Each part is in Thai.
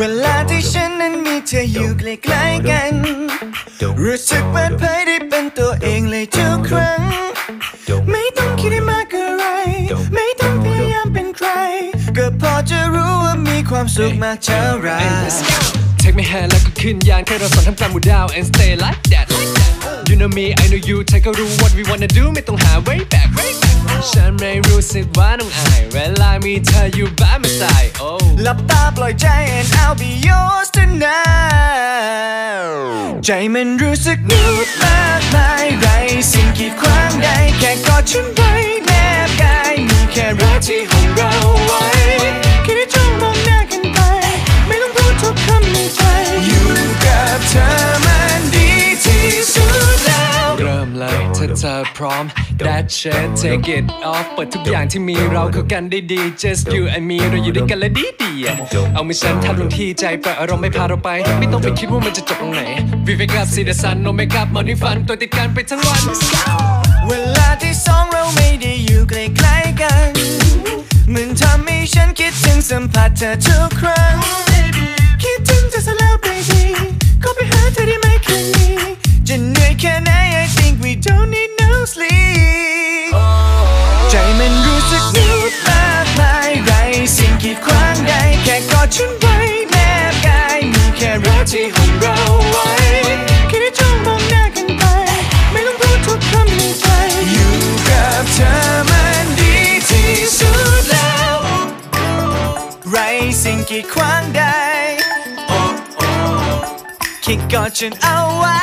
วลาที่ฉันนั้นมีเธออยู่ใกล้ๆกัน รู้สึกเปิดเผยได้เป็นตัวเองเลยทุกครั้ง ไม่ต้องคิดให้มากอะไร ไม่ต้องพยายามเป็นใคร ก็พอจะรู้ว่ามีความสุขมากเท่าไหร Take me hand แล้วก็ขึ้นยานแค่เราสอนทำการหมู่ดาว and stay like that You know me I know you เธอก็รู้ what we wanna do ไม่ต้องหา way back ฉันไม่รู้สึกว่าต้องอายเวลา มีเธออยู่บ้านไม่ตาย oh หลับตาปล่อยใจ and I'll be yours tonight ใจมันรู้สึกนุดมากมายไรสิ่งกีดขวางใดแค่กอดฉันไว้แนบกายมีแค่รักที่หองเรา เลยถ้าเธอพร้อม That shit take it off เปิดทุกอย่างที่มีเราเข้ากันได้ดี Just you and me เราอยู่ด้วยกันและดีดีเอามือฉันทับลงที่ใจปล่อยอารมณ์ไม่พาเราไป ไม่ต้องไปคิดว่ามันจะจบตรงไหน We wake up see the sun no make up morning fun ตัวติดกันไปทั้งวัน เวลาที่สองเราไม่ได้อยู่ใกล้ๆกันมันทำให้ฉันคิดถึงสัมผัสเธอทุกครั้งคิดถึงเธอซะแล้ว baby ก็ไปหาเธอได้ไหมคืนนี้ ฉันไว้แนบกายมีแค่รักที่ห้องเราไว้แค่ได้จ้องมองหน้ากันไป ไม่ต้องพูดทุกคำในใจอยู่กับเธอมันดีที่สุดแล้ว ไรสิ่งกีดขวางใดแค่กอดฉันเอาไว้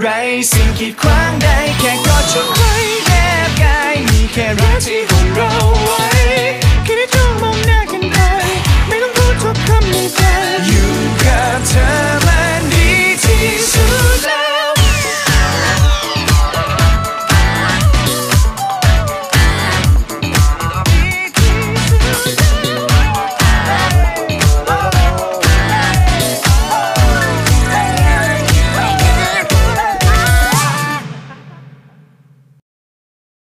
ไรสิ่งกีดขวางใดแค่กอดจนไว้แนบกายมีแค่รักที่คองเราไว้